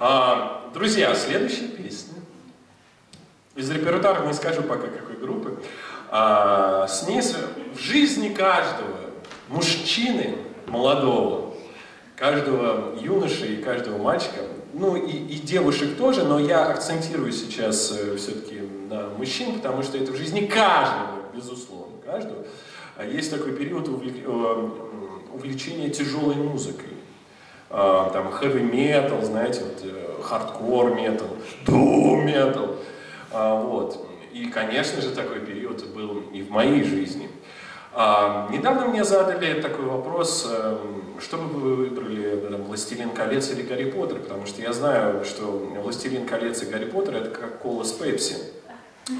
А, друзья, следующая песня. Из репертуара не скажу пока какой группы. А, с ней в жизни каждого мужчины молодого, каждого юноши и каждого мальчика, ну и, и девушек тоже, но я акцентирую сейчас э, все-таки на мужчин, потому что это в жизни каждого, безусловно, каждого. А есть такой период э, увлечения тяжелой музыкой. А, там heavy metal, знаете, вот, э, hardcore metal, doom metal. А, вот. И, конечно же, такой период был и в моей жизни. А, недавно мне задали такой вопрос, эм, что бы вы выбрали, там, «Властелин колец» или «Гарри Поттер», потому что я знаю, что «Властелин колец» и «Гарри Поттер» — это как кола с пепси,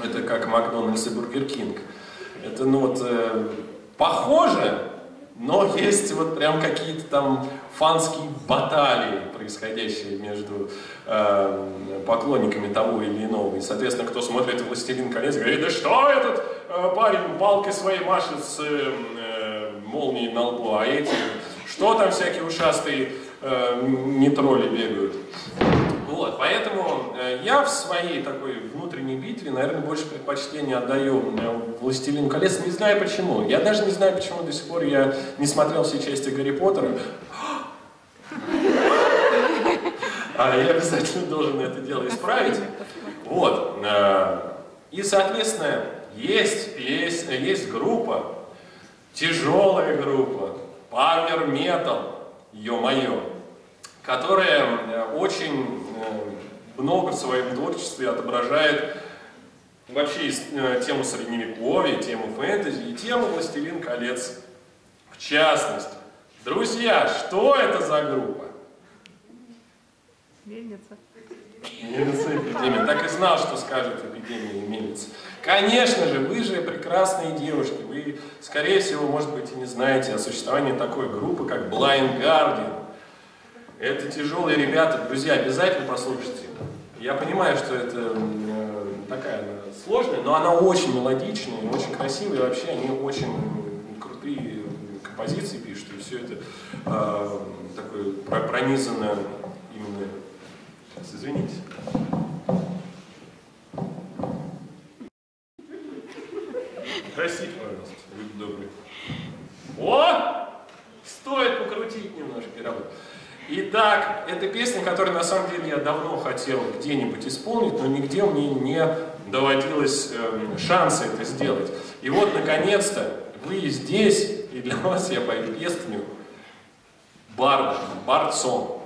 это как Макдональдс и Бургер Кинг. Это, ну вот, э, похоже, но есть вот прям какие-то там фанские баталии, происходящие между э, поклонниками того или иного. И, соответственно, кто смотрит «Властелин колец», говорит, да что этот э, парень палкой своей машет с э, э, молнией на лбу, а эти, что там всякие ушастые э, не тролли бегают. Вот, поэтому э, я в своей такой внутренней битве, наверное, больше предпочтение отдаю э, «Властелину колец». Не знаю почему. Я даже не знаю, почему до сих пор я не смотрел все части Гарри Поттера. А я обязательно должен это дело исправить. Вот. Э, и, соответственно, есть, есть, есть группа, тяжелая группа, Power Metal, ё-моё, которая очень много в своем творчестве отображает вообще э, тему средневековья, тему фэнтези и тему «Властелин колец» в частности. Друзья, что это за группа? Мельница. Мельница эпидемия. Так и знал, что скажет эпидемия и мельница. Конечно же, вы же прекрасные девушки. Вы, скорее всего, может быть, и не знаете о существовании такой группы, как Blind Guardian. Это тяжелые ребята. Друзья, обязательно послушайте. Я понимаю, что это э, такая она сложная, но она очень мелодичная, очень красивая, и вообще они очень крутые композиции пишут, и все это э, такое пронизано. Сейчас, извините. Простите, пожалуйста, люди добрые. О! Стоит покрутить немножко, работать. Итак, это песня, которую на самом деле я давно хотел где-нибудь исполнить, но нигде мне не доводилось э, шанса это сделать. И вот, наконец-то, вы здесь, и для вас я пою песню Бард, Бардсон.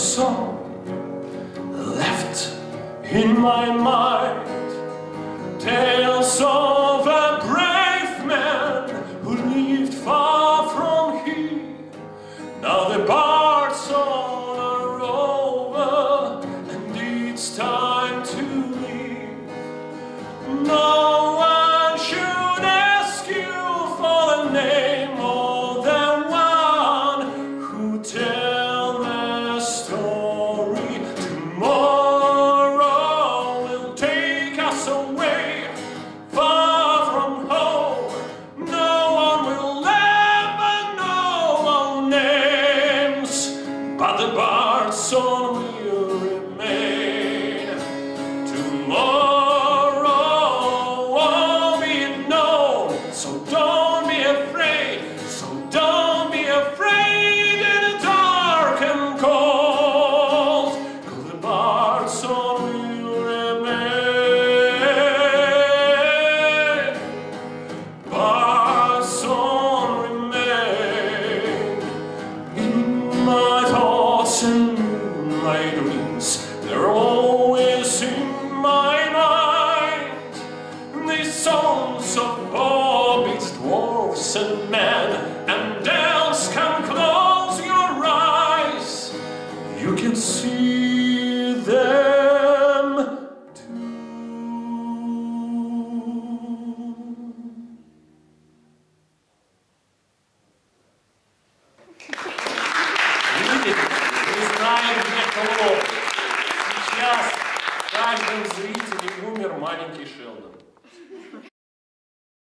Song left in my mind.